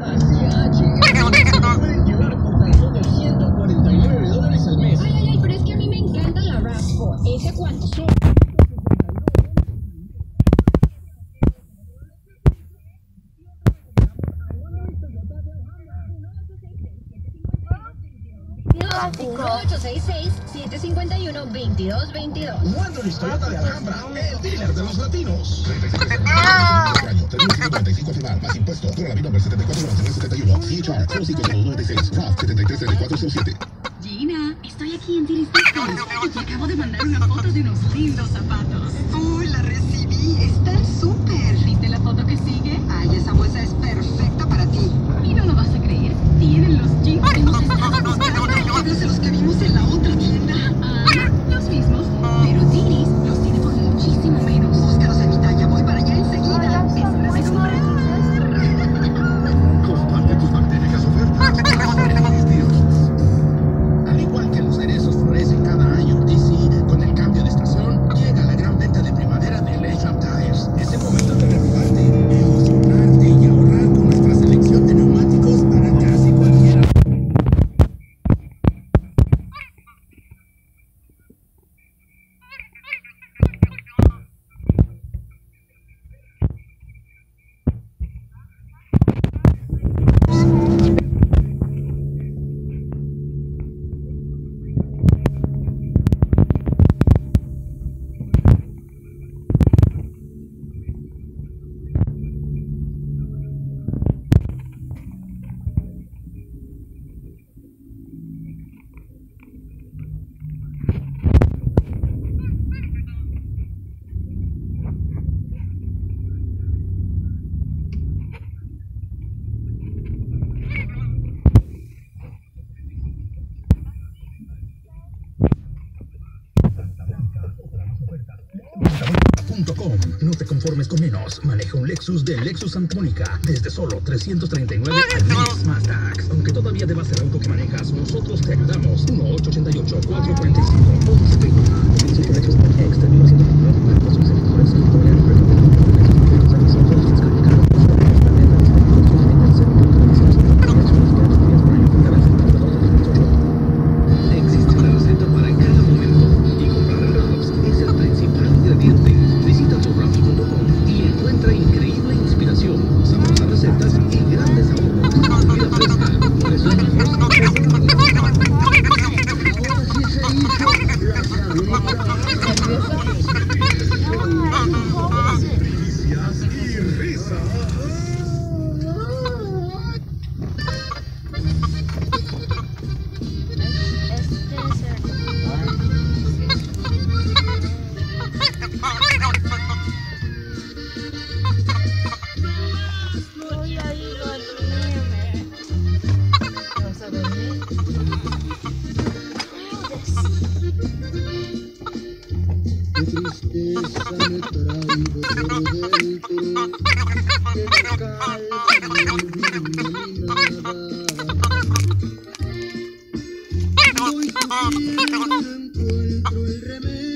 149 dólares al mes. Ay, ay, ay, pero es que a mí me encanta la RAV4. ¿Ese cuánto? Básico. 866-751-2222. Wanderers Toyota de Alhambra, el dealer de los latinos. 36 Ah. año, 3595 final, más impuesto. Dura la nombre 749971. CHR 050296. RAF 733407. Gina, estoy aquí en Textiles y te acabo de mandar una foto de unos lindos zapatos. Uy, la recibí. Están súper. ¿Viste la foto que sigue? Ay, No te conformes con menos. Maneja un Lexus de Lexus Santa Mónica desde solo 339 al mes más tax. Aunque todavía debas el auto que manejas, nosotros te ayudamos. 1888 445 1130. Servicio por Lexus Qué tristeza tu encuentro el remedio.